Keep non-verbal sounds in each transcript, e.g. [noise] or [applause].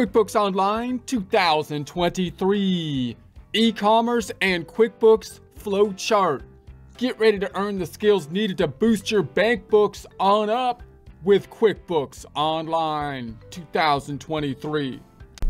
QuickBooks Online 2023 E-commerce and QuickBooks Flowchart. Get ready to earn the skills needed to boost your bank books on up with QuickBooks Online 2023.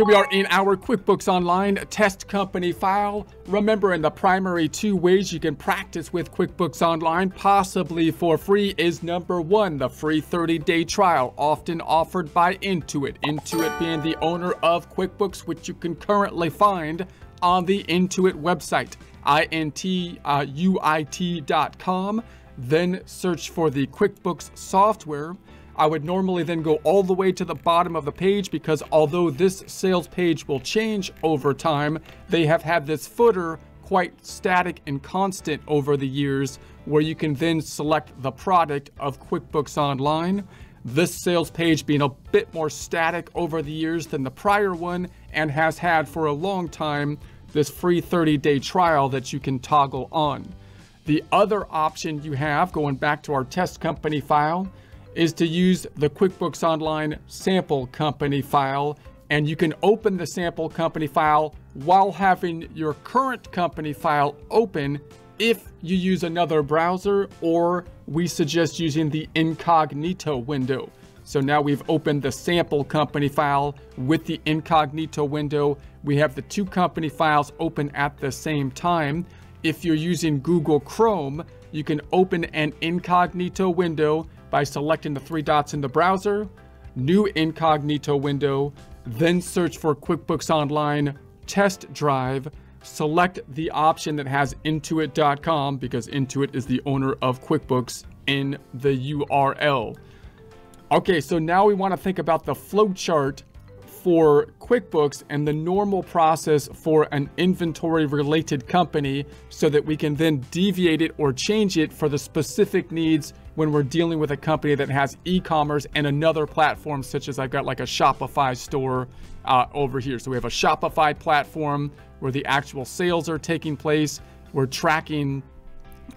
Here we are in our QuickBooks Online test company file. Remember, in the primary two ways you can practice with QuickBooks Online, possibly for free, is number one, the free 30-day trial, often offered by Intuit. Intuit being the owner of QuickBooks, which you can currently find on the Intuit website, intuit.com. Uh, then search for the QuickBooks software. I would normally then go all the way to the bottom of the page because although this sales page will change over time, they have had this footer quite static and constant over the years where you can then select the product of QuickBooks Online. This sales page being a bit more static over the years than the prior one and has had for a long time this free 30-day trial that you can toggle on. The other option you have, going back to our test company file, is to use the QuickBooks Online sample company file and you can open the sample company file while having your current company file open if you use another browser or we suggest using the incognito window. So now we've opened the sample company file with the incognito window. We have the two company files open at the same time. If you're using Google Chrome, you can open an incognito window by selecting the three dots in the browser, new incognito window, then search for QuickBooks Online Test Drive, select the option that has intuit.com because Intuit is the owner of QuickBooks in the URL. Okay, so now we want to think about the flowchart for QuickBooks and the normal process for an inventory related company so that we can then deviate it or change it for the specific needs when we're dealing with a company that has e-commerce and another platform such as I've got like a Shopify store uh, over here. So we have a Shopify platform where the actual sales are taking place. We're tracking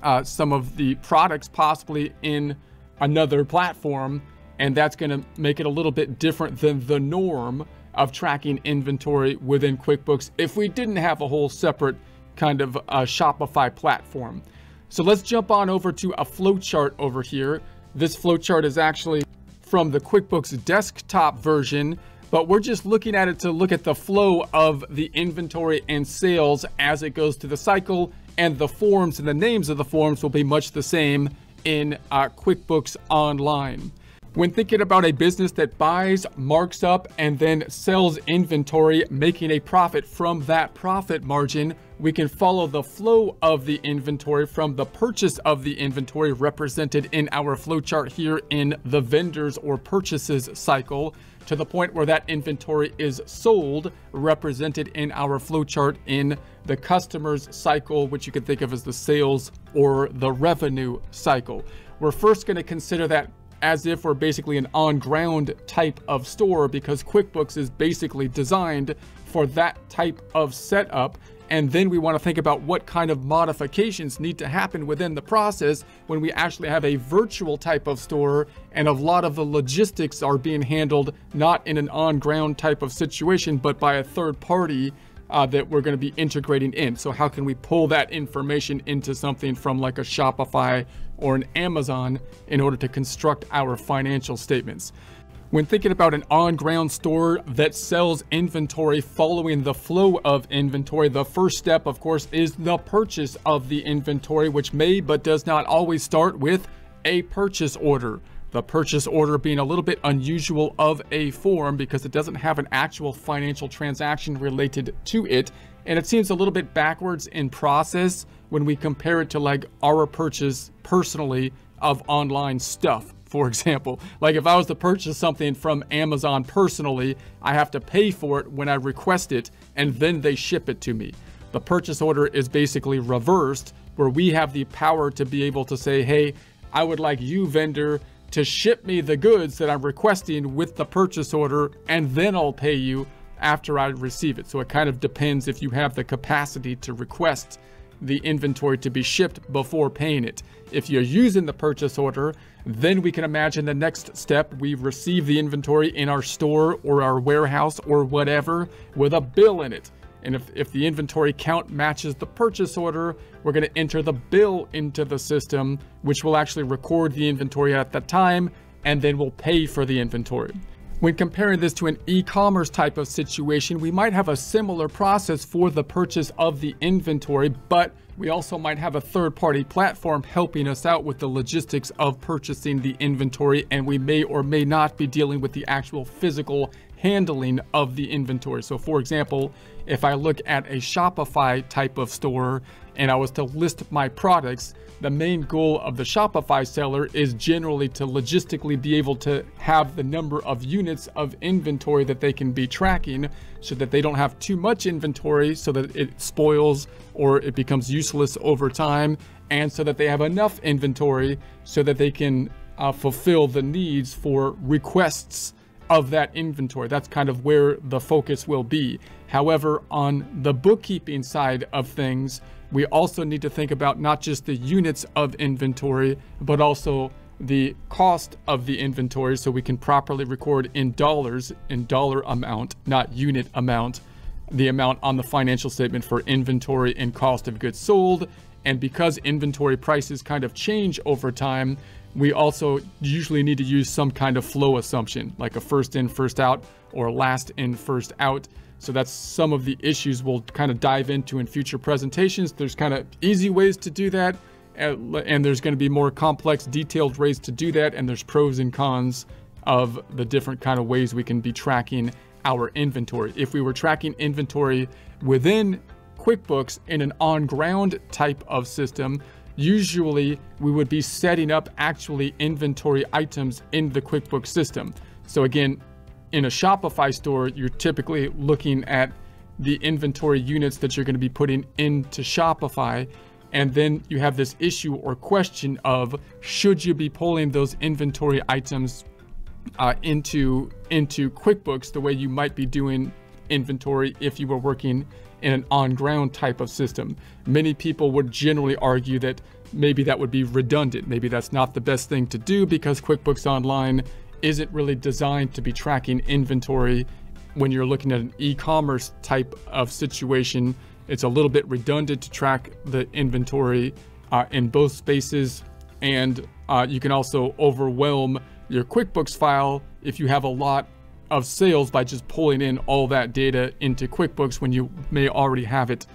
uh, some of the products possibly in another platform and that's going to make it a little bit different than the norm of tracking inventory within QuickBooks if we didn't have a whole separate kind of uh, Shopify platform. So let's jump on over to a flowchart over here. This flowchart is actually from the QuickBooks desktop version, but we're just looking at it to look at the flow of the inventory and sales as it goes through the cycle, and the forms and the names of the forms will be much the same in uh, QuickBooks Online. When thinking about a business that buys, marks up, and then sells inventory, making a profit from that profit margin, we can follow the flow of the inventory from the purchase of the inventory represented in our flowchart here in the vendors or purchases cycle to the point where that inventory is sold represented in our flowchart in the customer's cycle, which you can think of as the sales or the revenue cycle. We're first going to consider that as if we're basically an on-ground type of store because QuickBooks is basically designed for that type of setup. And then we want to think about what kind of modifications need to happen within the process when we actually have a virtual type of store and a lot of the logistics are being handled not in an on-ground type of situation, but by a third party uh, that we're going to be integrating in. So how can we pull that information into something from like a Shopify or an Amazon in order to construct our financial statements? When thinking about an on-ground store that sells inventory following the flow of inventory, the first step, of course, is the purchase of the inventory, which may but does not always start with a purchase order. The purchase order being a little bit unusual of a form because it doesn't have an actual financial transaction related to it. And it seems a little bit backwards in process when we compare it to like our purchase personally of online stuff. For [laughs] example, like if I was to purchase something from Amazon personally, I have to pay for it when I request it and then they ship it to me. The purchase order is basically reversed where we have the power to be able to say, hey, I would like you, vendor, to ship me the goods that I'm requesting with the purchase order, and then I'll pay you after I receive it. So it kind of depends if you have the capacity to request the inventory to be shipped before paying it. If you're using the purchase order, then we can imagine the next step. We receive the inventory in our store or our warehouse or whatever with a bill in it. And if, if the inventory count matches the purchase order, we're going to enter the bill into the system, which will actually record the inventory at that time, and then we'll pay for the inventory. When comparing this to an e-commerce type of situation, we might have a similar process for the purchase of the inventory, but we also might have a third-party platform helping us out with the logistics of purchasing the inventory, and we may or may not be dealing with the actual physical handling of the inventory. So for example, if I look at a Shopify type of store and I was to list my products, the main goal of the Shopify seller is generally to logistically be able to have the number of units of inventory that they can be tracking so that they don't have too much inventory so that it spoils or it becomes useless over time and so that they have enough inventory so that they can uh, fulfill the needs for requests of that inventory. That's kind of where the focus will be. However, on the bookkeeping side of things, we also need to think about not just the units of inventory, but also the cost of the inventory so we can properly record in dollars, in dollar amount, not unit amount, the amount on the financial statement for inventory and cost of goods sold. And because inventory prices kind of change over time, we also usually need to use some kind of flow assumption, like a first in, first out, or last in, first out. So that's some of the issues we'll kind of dive into in future presentations. There's kind of easy ways to do that, uh, and there's going to be more complex, detailed ways to do that, and there's pros and cons of the different kind of ways we can be tracking our inventory. If we were tracking inventory within QuickBooks in an on-ground type of system, usually we would be setting up actually inventory items in the QuickBooks system. So again, in a Shopify store, you're typically looking at the inventory units that you're going to be putting into Shopify. And then you have this issue or question of should you be pulling those inventory items uh, into into QuickBooks the way you might be doing inventory if you were working in an on-ground type of system. Many people would generally argue that maybe that would be redundant. Maybe that's not the best thing to do because QuickBooks Online isn't really designed to be tracking inventory when you're looking at an e-commerce type of situation. It's a little bit redundant to track the inventory uh, in both spaces and uh, you can also overwhelm your QuickBooks file if you have a lot of sales by just pulling in all that data into QuickBooks when you may already have it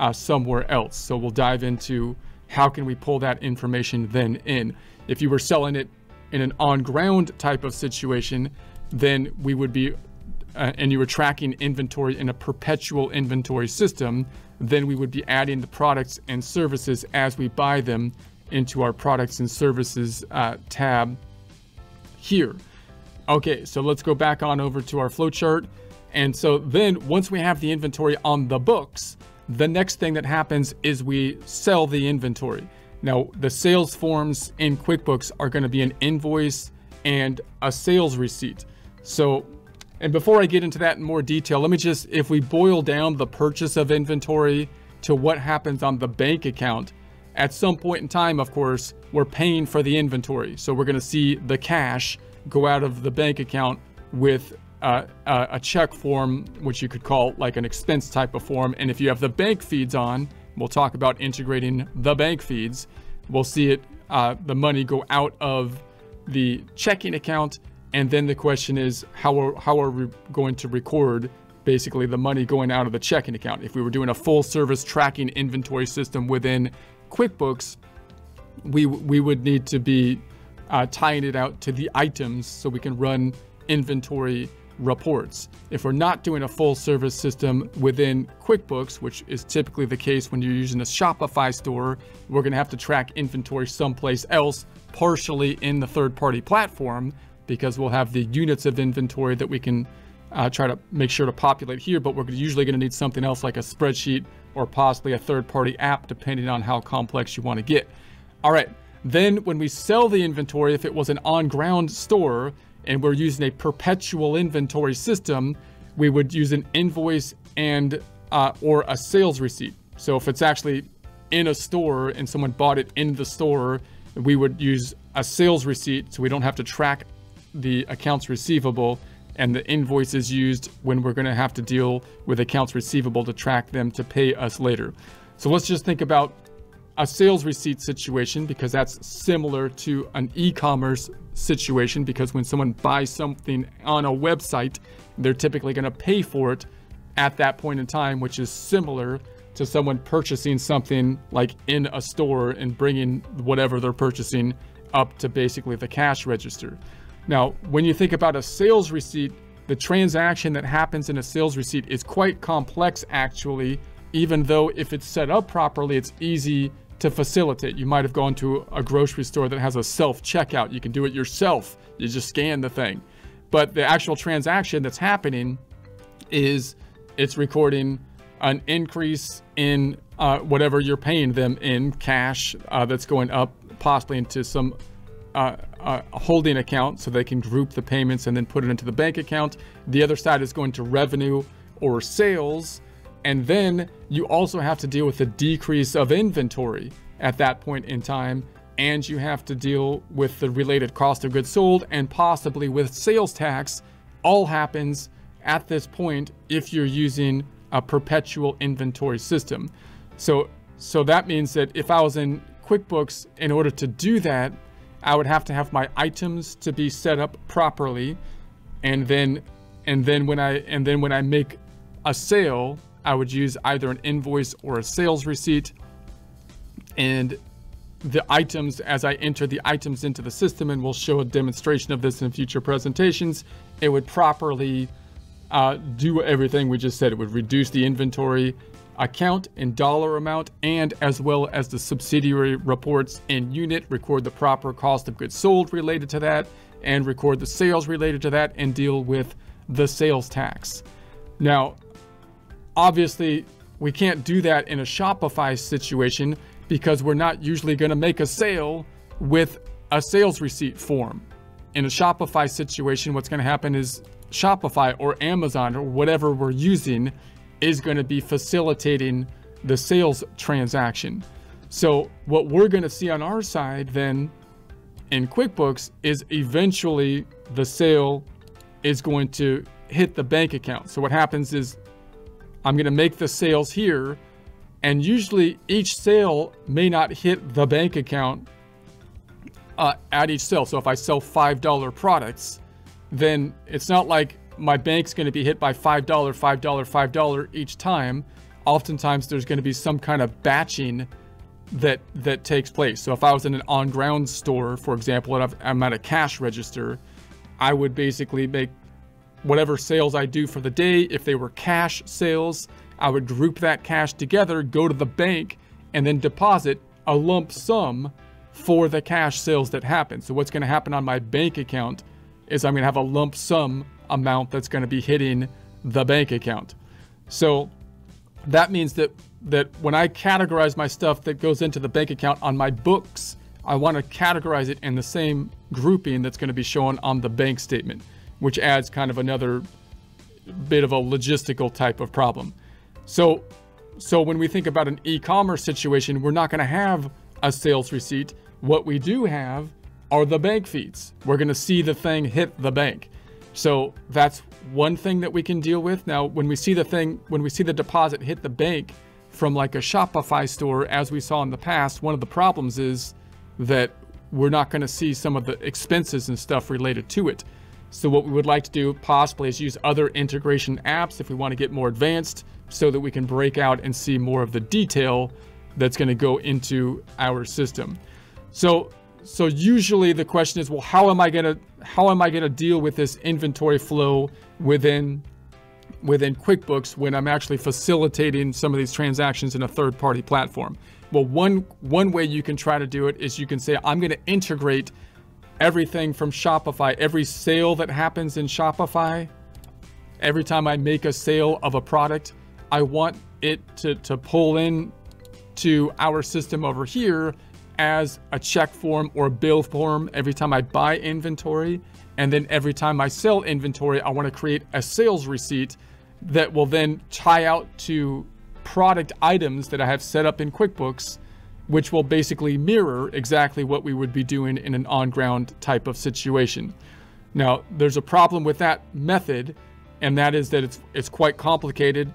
uh, somewhere else. So we'll dive into how can we pull that information then in. If you were selling it in an on-ground type of situation, then we would be, uh, and you were tracking inventory in a perpetual inventory system, then we would be adding the products and services as we buy them into our products and services uh, tab here. Okay, so let's go back on over to our flowchart. And so then once we have the inventory on the books, the next thing that happens is we sell the inventory. Now, the sales forms in QuickBooks are going to be an invoice and a sales receipt. So, and before I get into that in more detail, let me just, if we boil down the purchase of inventory to what happens on the bank account, at some point in time, of course, we're paying for the inventory. So we're going to see the cash go out of the bank account with uh, a check form, which you could call like an expense type of form. And if you have the bank feeds on, we'll talk about integrating the bank feeds. We'll see it, uh, the money go out of the checking account. And then the question is, how are, how are we going to record basically the money going out of the checking account? If we were doing a full service tracking inventory system within QuickBooks, we, we would need to be uh, tying it out to the items so we can run inventory reports. If we're not doing a full service system within QuickBooks, which is typically the case when you're using a Shopify store, we're going to have to track inventory someplace else, partially in the third party platform, because we'll have the units of inventory that we can uh, try to make sure to populate here, but we're usually going to need something else like a spreadsheet or possibly a third party app, depending on how complex you want to get. All right. Then when we sell the inventory, if it was an on-ground store and we're using a perpetual inventory system, we would use an invoice and uh, or a sales receipt. So if it's actually in a store and someone bought it in the store, we would use a sales receipt so we don't have to track the accounts receivable and the invoice is used when we're going to have to deal with accounts receivable to track them to pay us later. So let's just think about a sales receipt situation because that's similar to an e-commerce situation because when someone buys something on a website, they're typically going to pay for it at that point in time, which is similar to someone purchasing something like in a store and bringing whatever they're purchasing up to basically the cash register. Now, when you think about a sales receipt, the transaction that happens in a sales receipt is quite complex actually, even though if it's set up properly, it's easy to facilitate. You might have gone to a grocery store that has a self checkout. You can do it yourself. You just scan the thing. But the actual transaction that's happening is it's recording an increase in uh, whatever you're paying them in cash uh, that's going up, possibly into some uh, uh, holding account so they can group the payments and then put it into the bank account. The other side is going to revenue or sales and then you also have to deal with the decrease of inventory at that point in time. And you have to deal with the related cost of goods sold and possibly with sales tax. All happens at this point if you're using a perpetual inventory system. So, so that means that if I was in QuickBooks, in order to do that, I would have to have my items to be set up properly. And then, and then when I, and then when I make a sale, I would use either an invoice or a sales receipt. And the items, as I enter the items into the system, and we'll show a demonstration of this in future presentations, it would properly uh, do everything we just said. It would reduce the inventory account in dollar amount and as well as the subsidiary reports in unit, record the proper cost of goods sold related to that, and record the sales related to that, and deal with the sales tax. Now, Obviously, we can't do that in a Shopify situation because we're not usually going to make a sale with a sales receipt form. In a Shopify situation, what's going to happen is Shopify or Amazon or whatever we're using is going to be facilitating the sales transaction. So, what we're going to see on our side then in QuickBooks is eventually the sale is going to hit the bank account. So, what happens is I'm going to make the sales here. And usually each sale may not hit the bank account uh, at each sale. So if I sell $5 products, then it's not like my bank's going to be hit by $5, $5, $5 each time. Oftentimes there's going to be some kind of batching that that takes place. So if I was in an on-ground store, for example, and I'm at a cash register, I would basically make whatever sales I do for the day, if they were cash sales, I would group that cash together, go to the bank, and then deposit a lump sum for the cash sales that happen. So what's going to happen on my bank account is I'm going to have a lump sum amount that's going to be hitting the bank account. So that means that that when I categorize my stuff that goes into the bank account on my books, I want to categorize it in the same grouping that's going to be shown on the bank statement which adds kind of another bit of a logistical type of problem. So, so when we think about an e-commerce situation, we're not going to have a sales receipt. What we do have are the bank feeds. We're going to see the thing hit the bank. So that's one thing that we can deal with. Now, when we see the thing, when we see the deposit hit the bank from like a Shopify store, as we saw in the past, one of the problems is that we're not going to see some of the expenses and stuff related to it. So what we would like to do possibly is use other integration apps if we want to get more advanced so that we can break out and see more of the detail that's going to go into our system. So so usually the question is, well, how am I going to how am I going to deal with this inventory flow within within QuickBooks when I'm actually facilitating some of these transactions in a third-party platform? Well, one one way you can try to do it is you can say I'm going to integrate everything from Shopify, every sale that happens in Shopify, every time I make a sale of a product, I want it to, to pull in to our system over here as a check form or bill form every time I buy inventory. And then every time I sell inventory, I want to create a sales receipt that will then tie out to product items that I have set up in QuickBooks, which will basically mirror exactly what we would be doing in an on ground type of situation. Now, there's a problem with that method, and that is that it's, it's quite complicated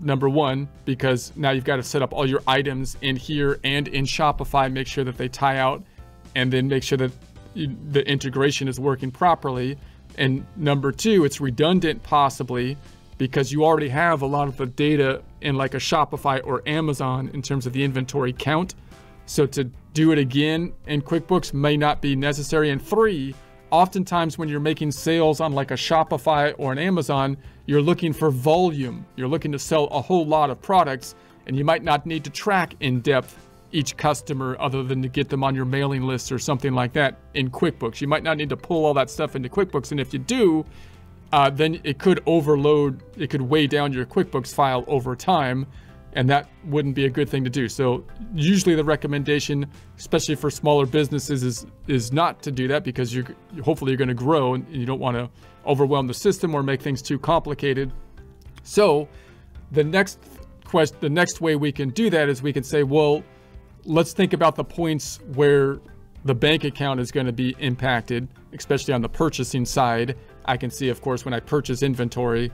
number one, because now you've got to set up all your items in here and in Shopify, make sure that they tie out, and then make sure that the integration is working properly. And number two, it's redundant possibly because you already have a lot of the data in like a Shopify or Amazon in terms of the inventory count. So to do it again in QuickBooks may not be necessary. And three, oftentimes when you're making sales on like a Shopify or an Amazon, you're looking for volume. You're looking to sell a whole lot of products, and you might not need to track in depth each customer other than to get them on your mailing list or something like that in QuickBooks. You might not need to pull all that stuff into QuickBooks, and if you do, uh, then it could overload, it could weigh down your QuickBooks file over time and that wouldn't be a good thing to do. So usually the recommendation, especially for smaller businesses, is is not to do that because you're hopefully you're going to grow and you don't want to overwhelm the system or make things too complicated. So the next quest, the next way we can do that is we can say, well, let's think about the points where the bank account is going to be impacted, especially on the purchasing side. I can see, of course, when I purchase inventory,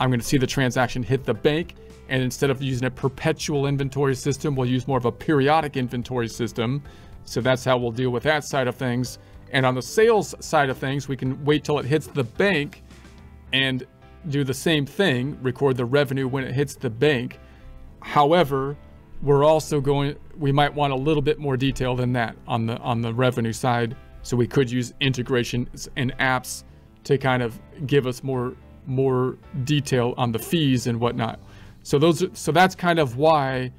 I'm going to see the transaction hit the bank and instead of using a perpetual inventory system, we'll use more of a periodic inventory system. So that's how we'll deal with that side of things. And on the sales side of things, we can wait till it hits the bank and do the same thing, record the revenue when it hits the bank. However, we're also going we might want a little bit more detail than that on the on the revenue side. So we could use integrations and apps to kind of give us more more detail on the fees and whatnot. So those, so that's kind of why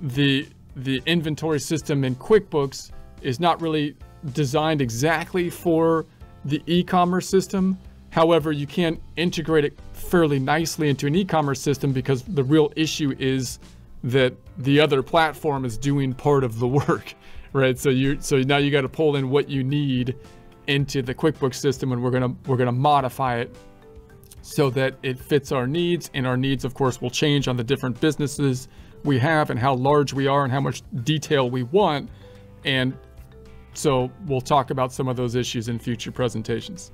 the the inventory system in QuickBooks is not really designed exactly for the e-commerce system. However, you can integrate it fairly nicely into an e-commerce system because the real issue is that the other platform is doing part of the [laughs] work, right? So you so now you got to pull in what you need into the QuickBooks system, and we're gonna we're gonna modify it so that it fits our needs. And our needs, of course, will change on the different businesses we have and how large we are and how much detail we want. And so we'll talk about some of those issues in future presentations.